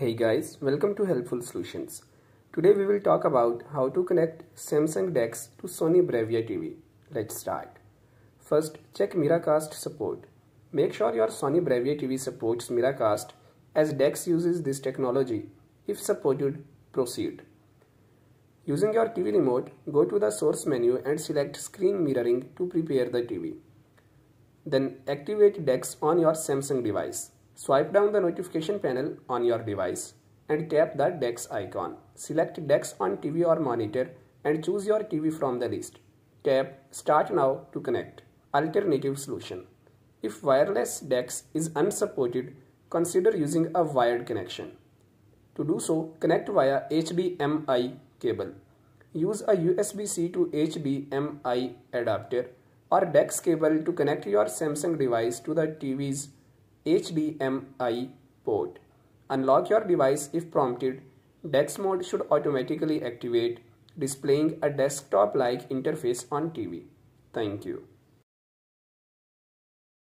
Hey guys, welcome to Helpful Solutions. Today we will talk about how to connect Samsung DeX to Sony Bravia TV. Let's start. First, check Miracast support. Make sure your Sony Bravia TV supports Miracast as DeX uses this technology. If supported, proceed. Using your TV remote, go to the source menu and select screen mirroring to prepare the TV. Then activate DeX on your Samsung device. Swipe down the notification panel on your device and tap the DeX icon. Select DeX on TV or monitor and choose your TV from the list. Tap Start Now to connect. Alternative solution. If wireless DeX is unsupported, consider using a wired connection. To do so, connect via HDMI cable. Use a USB-C to HDMI adapter or DeX cable to connect your Samsung device to the TV's HDMI port. Unlock your device if prompted. DeX mode should automatically activate, displaying a desktop-like interface on TV. Thank you.